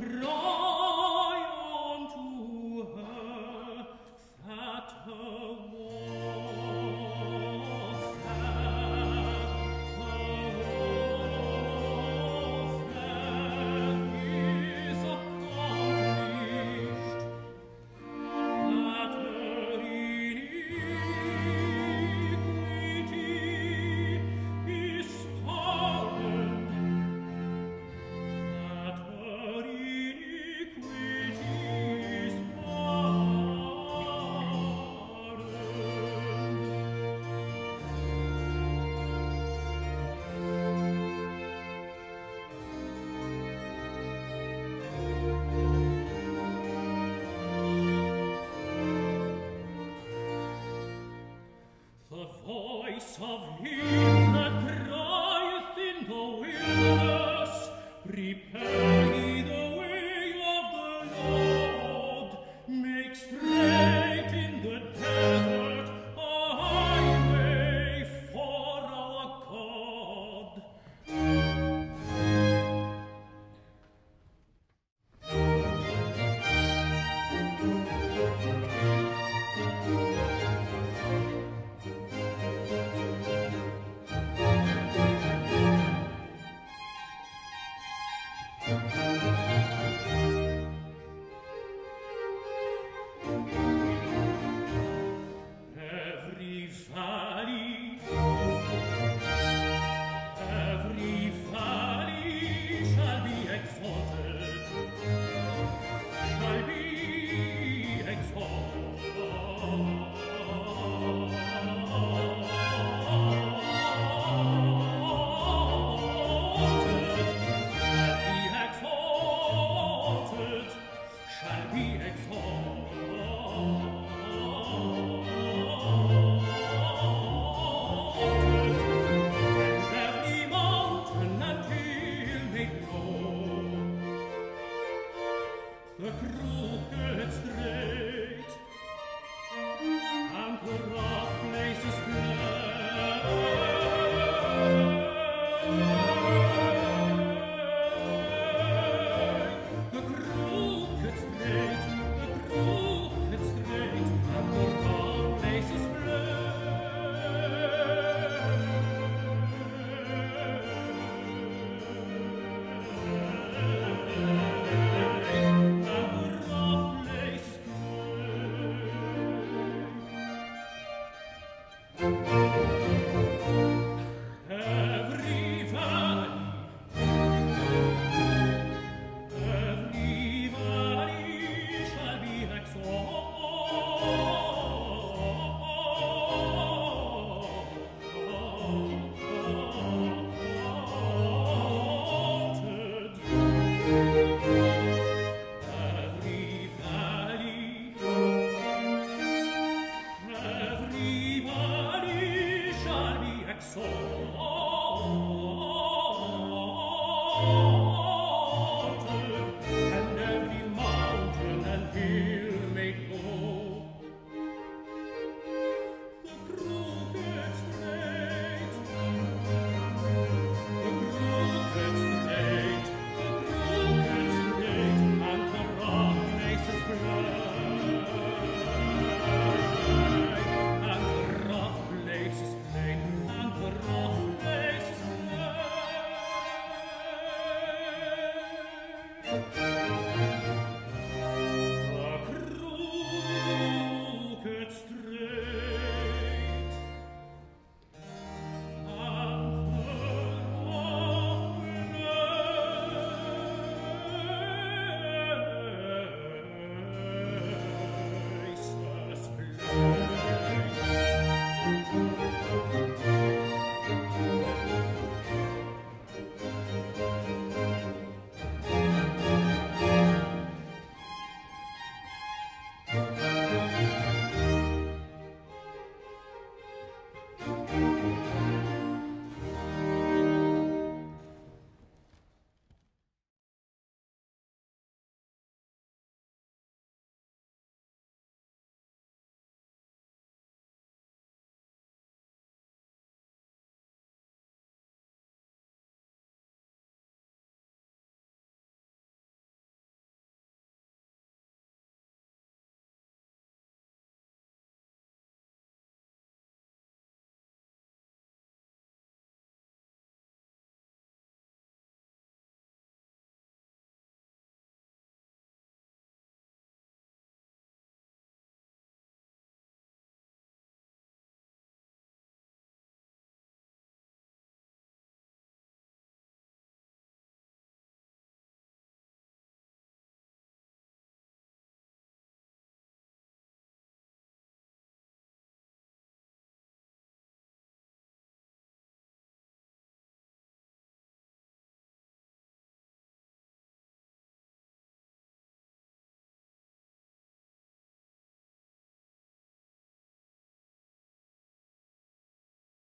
Rock. voice of him that crieth in the wilderness, prepare